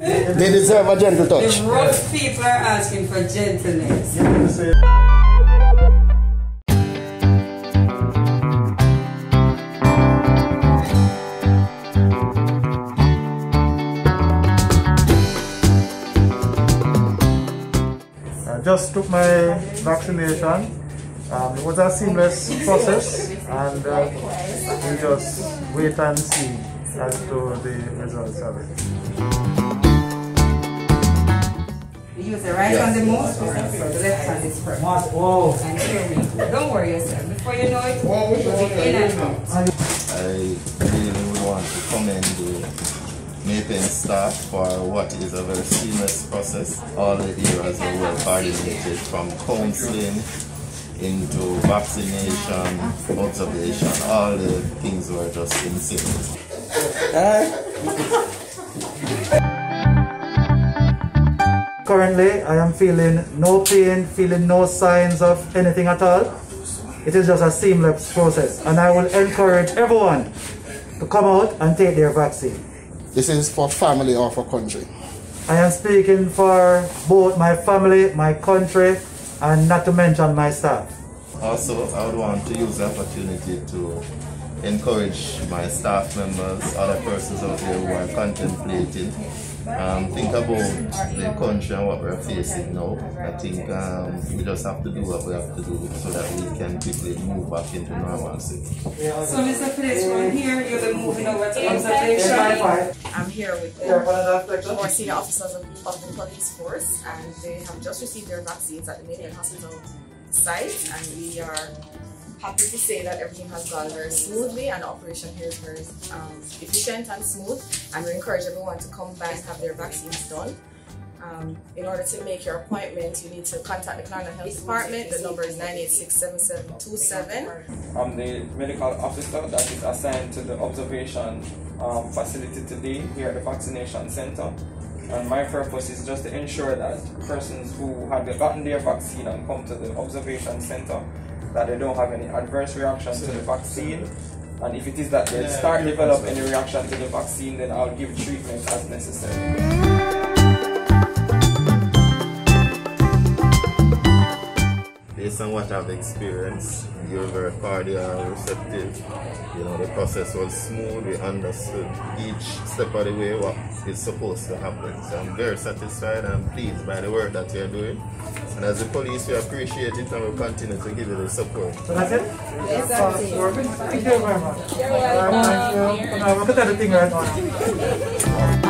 They deserve a gentle touch. The rough people are asking for gentleness. I just took my vaccination. Um, it was a seamless process and uh, we just wait and see as to the results of it. You use the right hand the most, so the left hand is first. Whoa. And hear me. Don't worry yourself. Before you know it, you'll be in and out. I really want to commend the May Pen staff for what is a very seamless process. All the areas are well coordinated from counseling into vaccination, observation, all the things were just in Currently, I am feeling no pain, feeling no signs of anything at all. It is just a seamless process and I will encourage everyone to come out and take their vaccine. This is for family or for country. I am speaking for both my family, my country, and not to mention my staff. Also, I would want to use the opportunity to encourage my staff members, other persons out there who are contemplating, um, think about the country and what we're facing now. I think um, we just have to do what we have to do so that we can quickly move back into normalcy. So, Mr. Phillips, from here, you're the moving over to observation. I'm here with the more senior officers of, of the police force, and they have just received their vaccines at the Mayfield Hospital site, and we are happy to say that everything has gone very smoothly, and the operation here is very um, efficient and smooth. And we encourage everyone to come by and have their vaccines done. Um, in order to make your appointment, you need to contact the Clarendon Health Department. The number is 986-7727. I'm the medical officer that is assigned to the observation um, facility today here at the vaccination center. And my purpose is just to ensure that persons who have gotten their vaccine and come to the observation center that they don't have any adverse reaction to the vaccine. And if it is that they start develop any reaction to the vaccine, then I'll give treatment as necessary. Based on what I've experienced, you're very cordial, receptive. You know, the process was smooth. We understood each step of the way what is supposed to happen. So I'm very satisfied and pleased by the work that you're doing. And as the police, we appreciate it and we'll continue to give you the support. So uh, that's it? Yes, that's it. Thank you very much. You're welcome. Thank you. I'm going to the thing right now.